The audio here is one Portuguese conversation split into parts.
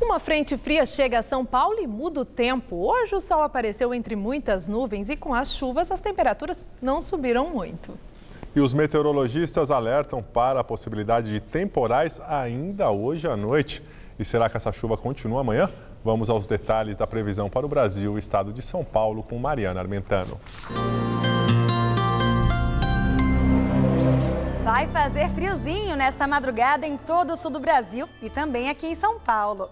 Uma frente fria chega a São Paulo e muda o tempo. Hoje o sol apareceu entre muitas nuvens e com as chuvas as temperaturas não subiram muito. E os meteorologistas alertam para a possibilidade de temporais ainda hoje à noite. E será que essa chuva continua amanhã? Vamos aos detalhes da previsão para o Brasil, o estado de São Paulo, com Mariana Armentano. Vai fazer friozinho nesta madrugada em todo o sul do Brasil e também aqui em São Paulo.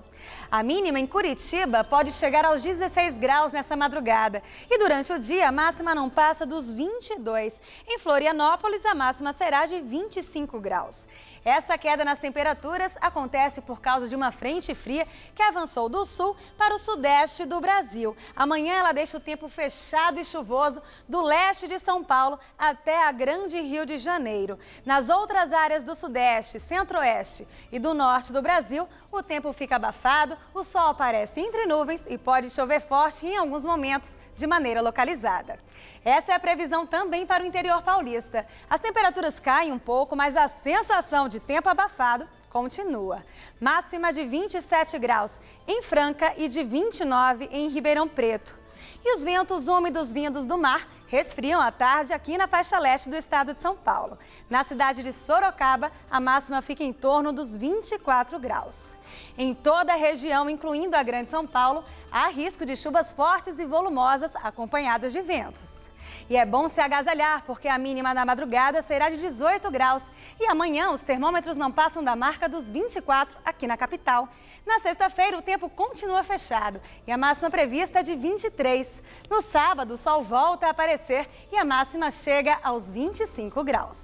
A mínima em Curitiba pode chegar aos 16 graus nessa madrugada. E durante o dia, a máxima não passa dos 22. Em Florianópolis, a máxima será de 25 graus. Essa queda nas temperaturas acontece por causa de uma frente fria que avançou do sul para o sudeste do Brasil. Amanhã ela deixa o tempo fechado e chuvoso do leste de São Paulo até a Grande Rio de Janeiro. Nas outras áreas do sudeste, centro-oeste e do norte do Brasil, o tempo fica abafado, o sol aparece entre nuvens e pode chover forte em alguns momentos de maneira localizada. Essa é a previsão também para o interior paulista. As temperaturas caem um pouco, mas a sensação de tempo abafado continua. Máxima de 27 graus em Franca e de 29 em Ribeirão Preto. E os ventos úmidos vindos do mar resfriam à tarde aqui na faixa leste do estado de São Paulo. Na cidade de Sorocaba, a máxima fica em torno dos 24 graus. Em toda a região, incluindo a Grande São Paulo, há risco de chuvas fortes e volumosas acompanhadas de ventos. E é bom se agasalhar, porque a mínima na madrugada será de 18 graus. E amanhã os termômetros não passam da marca dos 24 aqui na capital. Na sexta-feira, o tempo continua fechado e a máxima prevista é de 23. No sábado, o sol volta a aparecer e a máxima chega aos 25 graus.